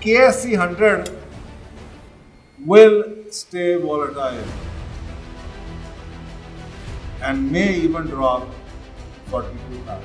KSE 100 will stay volatile and may even drop 42 times.